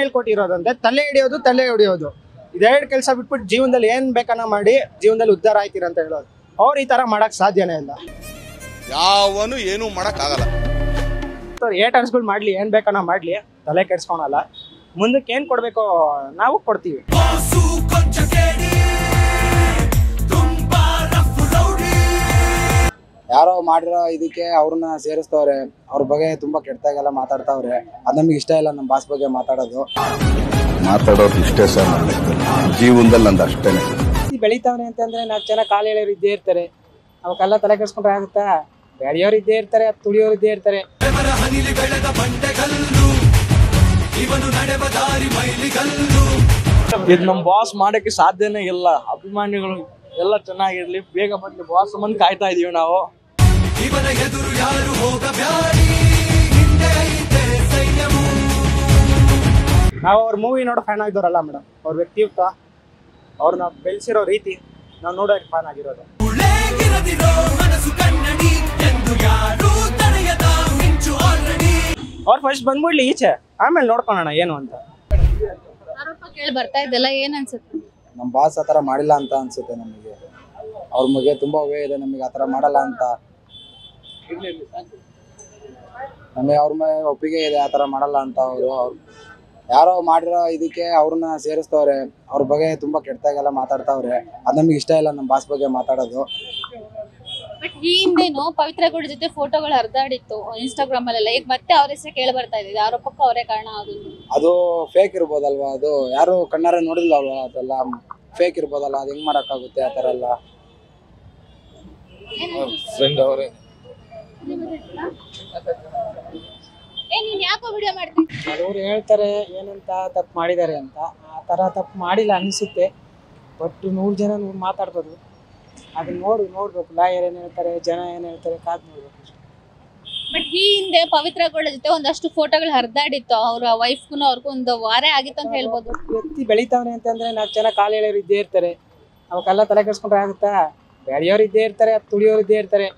ಹೇಳ್ಕೊಟ್ಟಿರೋದಂತೆ ತಲೆ ಹಿಡಿಯೋದು ತಲೆ ಹಿಡಿಯೋದು. ಇದೆರಡು ಕೆಲಸ ಬಿಟ್ಬಿಟ್ಟು ಜೀವನದಲ್ಲಿ ಏನ್ ಬೇಕನ್ನ ಮಾಡಿ ಜೀವನದಲ್ಲಿ ಉದ್ಧಾರ ಆಯ್ತೀರ ಅಂತ ಹೇಳೋದು. ಅವ್ರು ಈ ತರ ಮಾಡಕ್ ಸಾಧ್ಯನೇ ಇಲ್ಲ. ಯಾವನು ಏನು ಮಾಡಕ್ಕಾಗಲ್ಲ ಏಟರ್ಸ್ಗಳು ಮಾಡ್ಲಿ ಏನ್ ಬೇಕನ್ನ ಮಾಡ್ಲಿ ತಲೆ ಕೆಡ್ಸ್ಕೊಳಲ್ಲ. ಮುಂದಕ್ಕೆ ಏನ್ ಕೊಡ್ಬೇಕೋ ನಾವು ಕೊಡ್ತೀವಿ. ಯಾರೋ ಮಾಡಿರೋ ಇದಕ್ಕೆ ಅವ್ರನ್ನ ಸೇರಿಸ್ತವ್ರೆ. ಅವ್ರ ಬಗ್ಗೆ ತುಂಬಾ ಕೆಟ್ಟದಾಗೆಲ್ಲ ಮಾತಾಡ್ತಾವ್ರೆ. ಅದ್ ನಮ್ಗೆ ಇಷ್ಟ ಇಲ್ಲ ನಮ್ಮ ಬಾಸ್ ಬಗ್ಗೆ ಮಾತಾಡೋದು. ಮಾತಾಡೋದು ಇಷ್ಟೇ ಸರ್ ಜೀವನದಲ್ಲಿ ನಂದು ಅಷ್ಟೇನೆ. ಬೆಳಿತಾವ್ರೆ ಅಂತಂದ್ರೆ ನಾಲ್ಕು ಜನ ಕಾಲು ಎಳೆಯೋರು ಇದ್ದೇ ಇರ್ತಾರೆ. ಅವಕ್ಕೆಲ್ಲ ತಲೆ ಕೆಡ್ಸ್ಕೊಂಡ್ರೆ ಆಗುತ್ತಾ? ಬೆಳೆಯೋರು ಇದ್ದೇ ಇರ್ತಾರೆ ತುಳಿಯೋರು ಇದ್ದೇ ಇರ್ತಾರೆ. ಇದು ನಮ್ಮ ಬಾಸ್ ಮಾಡಕ್ಕೆ ಸಾಧ್ಯನೇ ಇಲ್ಲ. ಅಭಿಮಾನಿಗಳು ಎಲ್ಲ ಚೆನ್ನಾಗಿರ್ಲಿ ಬೇಗ ಬಂದು ಬಾಸ್ ಮಂದಿ ಕಾಯ್ತಾ ಇದೀವಿ ನಾವು. ನಾವು ಅವ್ರ ಮೂವಿ ನೋಡೋ ಫ್ಯಾನ್ ಆಗಿದವರಲ್ಲ ಮೇಡಮ್ ಅವ್ರ ವ್ಯಕ್ತಿತ್ವ ಅವ್ರನ್ನ ಬೆಳೆಸಿರೋ ರೀತಿ ನಾವು ನೋಡೋಕೆ ಫ್ಯಾನ್ ಆಗಿರೋದು. ಅವ್ರು ಫಸ್ಟ್ ಬಂದ್ಬಿಡ್ಲಿ ಈಚೆ. ಆಮೇಲೆ ನೋಡ್ಕೊಳೋಣ ಏನು ಅಂತ. ಆರೋಪ ಕೇಳಿ ಬರ್ತಾ ಏನ್ ಅನ್ಸುತ್ತೆ? ನಮ್ಮ ಬಾಸ್ ಆತರ ಮಾಡಿಲ್ಲ ಅಂತ ಅನ್ಸುತ್ತೆ ನಮಗೆ. ಅವ್ರ ಬಗ್ಗೆ ತುಂಬಾ ವೇ ಇದೆ ನಮಗೆ ಆತರ ಮಾಡಲ್ಲ ಅಂತ. ನಮಗೆ ಅವ್ರ ಮೇಲೆ ಒಪ್ಪಿಗೆ ಇದೆ ಆ ತರ ಮಾಡಲ್ಲ ಅಂತ ಅವರು ಅವ್ರು. ಯಾರೋ ಮಾಡಿರೋ ಇದಕ್ಕೆ ಅವ್ರನ್ನ ಸೇರಿಸ್ತವ್ರೆ. ಅವ್ರ ಬಗ್ಗೆ ತುಂಬಾ ಕೆಟ್ಟದಾಗೆಲ್ಲ ಮಾತಾಡ್ತಾವ್ರೆ. ಅದು ನಮ್ಗೆ ಇಷ್ಟ ಇಲ್ಲ ನಮ್ಮ ಬಾಸ್ ಬಗ್ಗೆ ಮಾತಾಡೋದು. ಬಟ್ ಈ ಹಿಂದೆನೂ ಪವಿತ್ರ ಗೌಡ ಜೊತೆ ಫೋಟೋಗಳು ಹರಿದಾಡಿತ್ತು ಇನ್ಸ್ಟಾಗ್ರಾಮ್ ಅಲ್ಲೆಲ್ಲ. ಈಗ ಮತ್ತೆ ಅವ್ರ ಹೆಸರು ಕೇಳಿ ಬರ್ತಾ ಇದೆ. ಆರೋಪಕ್ಕೂ ಅವರೇ ಕಾರಣ ಆಗೋದು ಅದು ಫೇಕ್ ಇರ್ಬೋದಲ್ವಾ ಅದು? ಯಾರು ಕಣ್ಣಾರೆ ನೋಡಿಲ್ಲ ಅಲ್ವಾ ಅದೆಲ್ಲ? ಫೇಕ್ ಇರ್ಬೋದಲ್ಲ? ಅದು ಹೆಂಗ್ ಮಾಡಕ್ಕಾಗುತ್ತೆ ಆ ಥರ ಎಲ್ಲ? ಏ ನೀನ್ ಯಾಕೋ ವಿಡಿಯೋ ಮಾಡ್ತೀನಿ ಹೇಳ್ತಾರೆ ಏನಂತ ತಪ್ಪು ಮಾಡಿದ್ದಾರೆ ಅಂತ. ಆ ಥರ ತಪ್ಪು ಮಾಡಿಲ್ಲ ಅನಿಸುತ್ತೆ. ಬಟ್ ನೂರು ಜನ ನೂರು ಮಾತಾಡ್ಬೋದು. ಅದನ್ನ ನೋಡಿ ನೋಡ್ಬೇಕು. ಲಾಯರ್ ಏನು ಹೇಳ್ತಾರೆ ಜನ ಏನು ಹೇಳ್ತಾರೆ ಕಾದ್ ನೋಡ್ಬೇಕು ಬಟ್ ಈ ಹಿಂದೆ ಪವಿತ್ರ ಗೋಳ ಜೊತೆ ಒಂದಷ್ಟು ಫೋಟೋಗಳು ಹರಿದಾಡಿತ್ತು. ಅವ್ರ ವೈಫ್ಗೂ ಅವ್ರಿಗೂ ಒಂದು ವಾರ ಆಗಿತ್ತು ಅಂತ ಹೇಳ್ಬೋದು. ವ್ಯಕ್ತಿ ಬೆಳಿತಾವ್ರೆ ಅಂತಂದ್ರೆ ನಾಲ್ಕು ಜನ ಕಾಲು ಎಳೆಯೋರು ಇದ್ದೇ ಇರ್ತಾರೆ. ಅವಕ್ಕೆಲ್ಲ ತಲೆ ಕೆಡ್ಸ್ಕೊಂಡ್ರೆ ಆಗುತ್ತಾ? ಬೆಳೆಯೋರು ಇದ್ದೇ ಇರ್ತಾರೆ ತುಳಿಯೋರು ಇದ್ದೇ ಇರ್ತಾರೆ.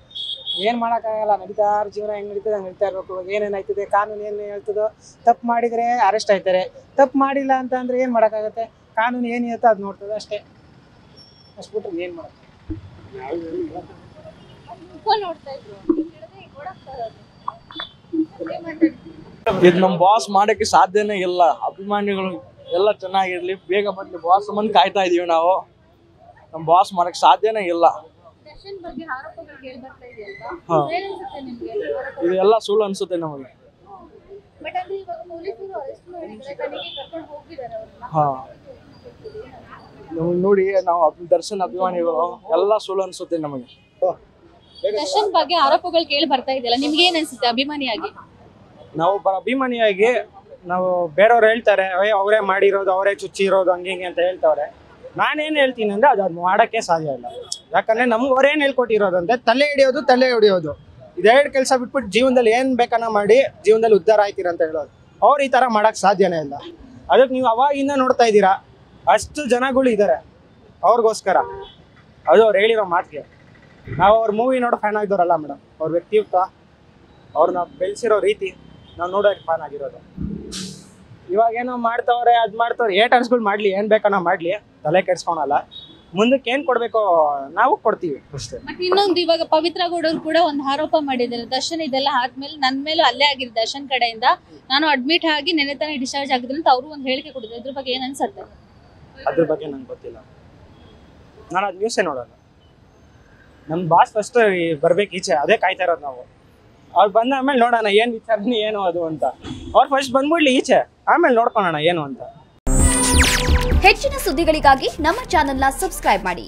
ಏನು ಮಾಡೋಕ್ಕಾಗಲ್ಲ ನಡೀತಾ ಇರೋ ಜೀವನ ಹೆಂಗ್ ನಡೀತದೆ ಹಂಗೆ ನಡೀತಾ ಇರ್ಬೇಕು. ಏನೇನು ಆಯ್ತದೆ ಕಾನೂನು ಏನು ಹೇಳ್ತದೋ ತಪ್ಪು ಮಾಡಿದರೆ ಅರೆಸ್ಟ್ ಆಯ್ತಾರೆ. ತಪ್ಪು ಮಾಡಿಲ್ಲ ಅಂತ ಅಂದ್ರೆ ಏನು ಮಾಡೋಕ್ಕಾಗತ್ತೆ? ಕಾನೂನು ಏನು ಹೇಳ್ತೋ ಅದು ನೋಡ್ತದೆ ಅಷ್ಟೇ. ಅಷ್ಟು ಬಿಟ್ರೆ ಏನು ಮಾತಾಡ್ತೀನಿ. ಇದು ನಮ್ಮ ಬಾಸ್ ಮಾಡಕ್ಕೆ ಸಾಧ್ಯನೇ ಇಲ್ಲ. ಅಭಿಮಾನಿಗಳು ಎಲ್ಲ ಚೆನ್ನಾಗಿರ್ಲಿ ಬೇಗ ಬಂದು ಬಾಸ್ ಮಂದಿ ಕಾಯ್ತಾ ಇದೀವಿ ನಾವು. ನಮ್ಮ ಬಾಸ್ ಮಾಡೋಕ್ಕೆ ಸಾಧ್ಯನೇ ಇಲ್ಲ. ದರ್ಶನ್ ಬಗ್ಗೆ ಆರೋಪಗಳು ಕೇಳಿ ಬರ್ತಾ ಇದೆಯಲ್ವಾ ಹಾ. ಏನನ್ಸುತ್ತೆ ನಿಮ್ಗೆ? ಇದು ಸುಳ್ಳು ಅನ್ಸುತ್ತೆ ನಮಗೆ. ಹಾ. ನೋಡಿ ನಾವು ದರ್ಶನ್ ಅಭಿಮಾನಿಗಳು ಎಲ್ಲ ಸುಳ್ಳು ಅನ್ಸುತ್ತೆ ನಮಗೆ. ದರ್ಶನ್ ಬಗ್ಗೆ ಆರೋಪಗಳು ಕೇಳಿ ಬರ್ತಾ ಇದೆಯಲ್ಲ ನಿಮ್ಗೆ ಏನ್ ಅನ್ಸುತ್ತೆ ಅಭಿಮಾನಿಯಾಗಿ? ನಾವು ಅಭಿಮಾನಿಯಾಗಿ ನಾವು ಬೇರೆಯವ್ರು ಹೇಳ್ತಾರೆ ಅವರೇ ಮಾಡಿರೋದು ಅವರೇ ಚುಚ್ಚಿರೋದು ಹಂಗೆ ಹಿಂಗೆ ಅಂತ ಹೇಳ್ತಾವ್ರೆ ನಾನೇನು ಹೇಳ್ತೀನಿ ಅಂದ್ರೆ ಅದು ಅದು ಮಾಡೋಕ್ಕೆ ಸಾಧ್ಯ ಇಲ್ಲ. ಯಾಕಂದ್ರೆ ನಮ್ಗೆ ಅವ್ರೇನು ಹೇಳ್ಕೊಟ್ಟಿರೋದಂತೆ ತಲೆ ಹಿಡಿಯೋದು ತಲೆ ಹಿಡಿಯೋದು. ಇದೆರಡು ಕೆಲಸ ಬಿಟ್ಬಿಟ್ಟು ಜೀವನದಲ್ಲಿ ಏನು ಬೇಕನ್ನ ಮಾಡಿ ಜೀವನದಲ್ಲಿ ಉದ್ಧಾರ ಆಯ್ತೀರ ಅಂತ ಹೇಳೋದು. ಅವ್ರು ಈ ಥರ ಮಾಡಕ್ ಸಾಧ್ಯನೇ ಇಲ್ಲ. ಅದಕ್ಕೆ ನೀವು ಅವಾಗಿಂದ ನೋಡ್ತಾ ಇದ್ದೀರಾ, ಅಷ್ಟು ಜನಗಳು ಇದ್ದಾರೆ ಅವ್ರಿಗೋಸ್ಕರ. ಅದು ಅವ್ರು ಹೇಳಿರೋ ಮಾತಿಗೆ ನಾವು ಅವ್ರ ಮೂವಿ ನೋಡೋ ಫ್ಯಾನ್ ಆಗಿದವರಲ್ಲ ಮೇಡಮ್ ಅವ್ರ ವ್ಯಕ್ತಿತ್ವ ಅವ್ರನ್ನ ಬೆಳೆಸಿರೋ ರೀತಿ ನಾವು ನೋಡೋಕೆ ಫ್ಯಾನ್ ಆಗಿರೋದು. ಇವಾಗ ಏನೋ ಮಾಡ್ತಾವ್ರೆ, ಅದು ಮಾಡ್ತಾವ್ರೆ, ಏಟರ್ಸ್ಗಳು ಮಾಡಲಿ, ಏನು ಬೇಕನ್ನ ಮಾಡ್ಲಿ. ತಲೆ ಕೆಡ್ಸ್ಕೊಳಲ್ಲ. ಮುಂದಕ್ಕೆ ಏನ್ ಕೊಡ್ಬೇಕೋ ನಾವು ಕೊಡ್ತೀವಿ. ಅಷ್ಟೇ. ಬಟ್ ಇನ್ನೊಂದು ಇವಾಗ ಪವಿತ್ರ ಗೌಡರು ಕೂಡ ಒಂದು ಆರೋಪ ಮಾಡಿದ್ದಾರೆ. ದರ್ಶನ್ ಇದೆಲ್ಲ ಆದ್ಮೇಲೆ ನನ್ನ ಮೇಲೂ ಅಲ್ಲೇ ಆಗಿದೆ ದರ್ಶನ್ ಕಡೆಯಿಂದ ನಾನು ಅಡ್ಮಿಟ್ ಆಗಿ ನೆನೆ ತಾನೇ ಡಿಸ್ಚಾರ್ಜ್ ಆಗಿದ್ರೆ ಅಂತ ಅವರು ಒಂದು ಹೇಳಿಕೆ ಕೊಟ್ಟಿದ್ರು. ಇದ್ರ ಬಗ್ಗೆ ಏನ್ ಅನ್ಸುತ್ತೆ? ಅದ್ರ ಬಗ್ಗೆ ನಂಗೆ ಗೊತ್ತಿಲ್ಲ. ನಾನು ಅದು ನ್ಯೂಸೇ ನೋಡೋಣ ನಮ್ಮ ಬಾಸ್ ಫಸ್ಟ್ ಬರ್ಬೇಕು ಈಚೆ ಅದೇ ಕಾಯ್ತಾ ಇರೋದು ನಾವು. ಅವ್ರು ಬಂದ ಆಮೇಲೆ ನೋಡೋಣ ಏನ್ ವಿಚಾರಣೆ ಏನು ಅದು ಅಂತ. ಅವ್ರು ಫಸ್ಟ್ ಬಂದ್ಬಿಡ್ಲಿ ಈಚೆ ಆಮೇಲೆ ನೋಡ್ಕೊಳೋಣ ಏನು ಅಂತ. ಹೆಚ್ಚಿನ ಸುದ್ದಿಗಳಿಗಾಗಿ ನಮ್ಮ ಚಾನೆಲ್ನ ಸಬ್ಸ್ಕ್ರೈಬ್ ಮಾಡಿ.